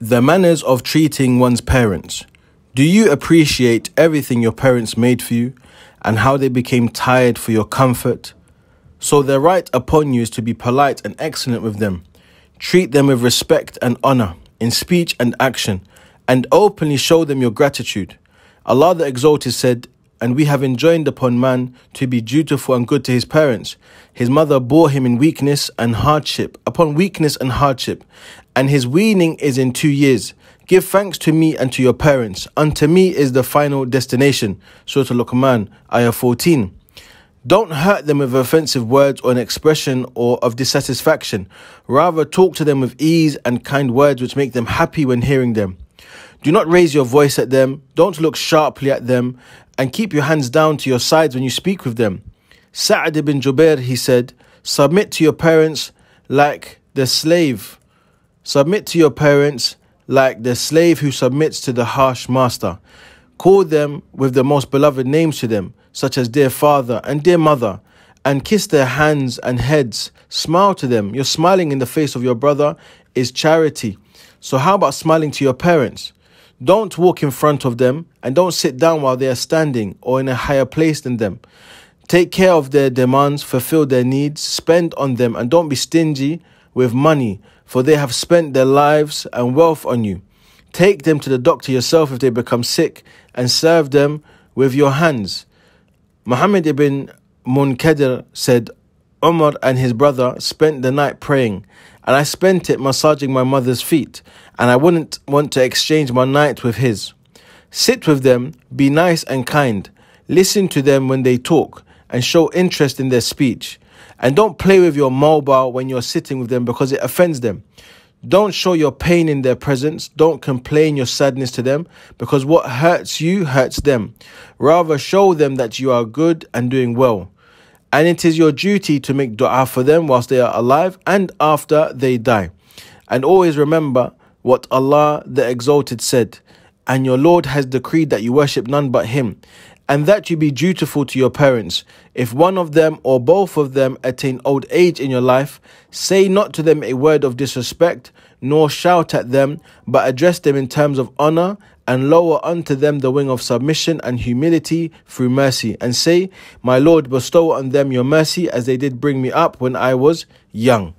The manners of treating one's parents. Do you appreciate everything your parents made for you and how they became tired for your comfort? So, the right upon you is to be polite and excellent with them. Treat them with respect and honor in speech and action, and openly show them your gratitude. Allah the Exalted said, And we have enjoined upon man to be dutiful and good to his parents. His mother bore him in weakness and hardship, upon weakness and hardship, and his weaning is in two years. Give thanks to me and to your parents. Unto me is the final destination. Surah Al-Luqman, Ayah 14. Don't hurt them with offensive words or an expression or of dissatisfaction. Rather, talk to them with ease and kind words which make them happy when hearing them. Do not raise your voice at them. Don't look sharply at them. And keep your hands down to your sides when you speak with them. Sa'ad ibn Jubair, he said, Submit to your parents like the slave Submit to your parents like the slave who submits to the harsh master. Call them with the most beloved names to them, such as dear father and dear mother, and kiss their hands and heads. Smile to them. Your smiling in the face of your brother is charity. So, how about smiling to your parents? Don't walk in front of them and don't sit down while they are standing or in a higher place than them. Take care of their demands, fulfill their needs, spend on them, and don't be stingy with money, for they have spent their lives and wealth on you. Take them to the doctor yourself if they become sick, and serve them with your hands. Muhammad ibn Munkadir said, Umar and his brother spent the night praying, and I spent it massaging my mother's feet, and I wouldn't want to exchange my night with his. Sit with them, be nice and kind, listen to them when they talk, and show interest in their speech. And don't play with your mobile when you're sitting with them because it offends them. Don't show your pain in their presence. Don't complain your sadness to them because what hurts you hurts them. Rather, show them that you are good and doing well. And it is your duty to make dua for them whilst they are alive and after they die. And always remember what Allah the Exalted said. And your Lord has decreed that you worship none but Him and that you be dutiful to your parents. If one of them or both of them attain old age in your life, say not to them a word of disrespect, nor shout at them, but address them in terms of honor, and lower unto them the wing of submission and humility through mercy, and say, My Lord, bestow on them your mercy as they did bring me up when I was young.